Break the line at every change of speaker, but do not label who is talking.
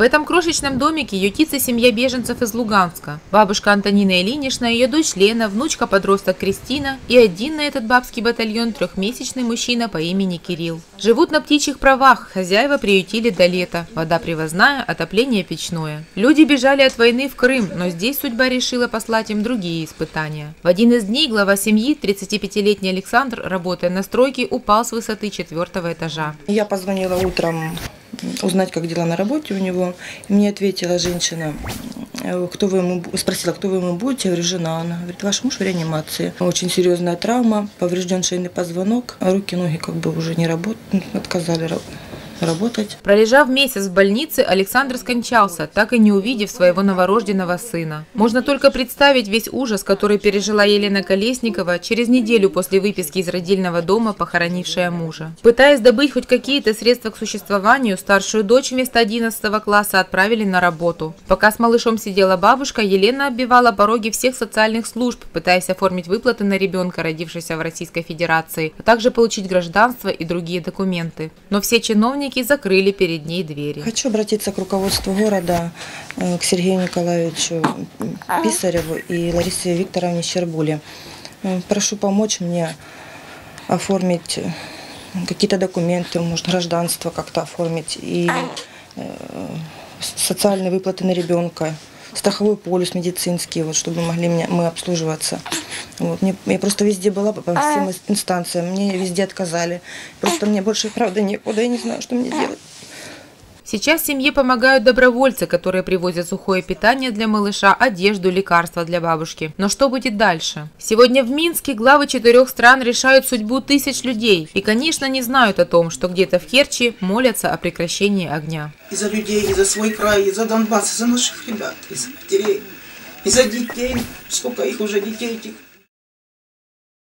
В этом крошечном домике ютится семья беженцев из Луганска. Бабушка Антонина Ильинична, ее дочь Лена, внучка-подросток Кристина и один на этот бабский батальон трехмесячный мужчина по имени Кирилл. Живут на птичьих правах, хозяева приютили до лета. Вода привозная, отопление печное. Люди бежали от войны в Крым, но здесь судьба решила послать им другие испытания. В один из дней глава семьи, 35-летний Александр, работая на стройке, упал с высоты четвертого этажа.
Я позвонила утром узнать, как дела на работе у него. И мне ответила женщина, э, кто вы ему, спросила, кто вы ему будете, я говорю, жена. Она говорит, ваш муж в реанимации. Очень серьезная травма, поврежден шейный позвонок, а руки, ноги как бы уже не работают, отказали работать.
Пролежав месяц в больнице, Александр скончался, так и не увидев своего новорожденного сына. Можно только представить весь ужас, который пережила Елена Колесникова через неделю после выписки из родильного дома, похоронившая мужа. Пытаясь добыть хоть какие-то средства к существованию, старшую дочь вместо 11 класса отправили на работу. Пока с малышом сидела бабушка, Елена оббивала пороги всех социальных служб, пытаясь оформить выплаты на ребенка, родившегося в Российской Федерации, а также получить гражданство и другие документы. Но все чиновники Охранники закрыли перед ней двери.
Хочу обратиться к руководству города, э, к Сергею Николаевичу Писареву и Ларисе Викторовне Щербуле. Э, прошу помочь мне оформить э, какие-то документы, может, гражданство как-то оформить и социальные выплаты на ребенка, страховой полис медицинский, вот, чтобы могли меня, мы обслуживаться. Вот, мне, я просто везде была по всем а. инстанциям, мне везде отказали. Просто мне больше, правда, некуда, я не знаю, что мне делать.
Сейчас семье помогают добровольцы, которые привозят сухое питание для малыша, одежду, лекарства для бабушки. Но что будет дальше? Сегодня в Минске главы четырех стран решают судьбу тысяч людей. И, конечно, не знают о том, что где-то в Керчи молятся о прекращении огня.
И за людей, и за свой край, и за Донбасс, и за наших ребят, и за матерей, и за детей. Сколько их уже детей этих.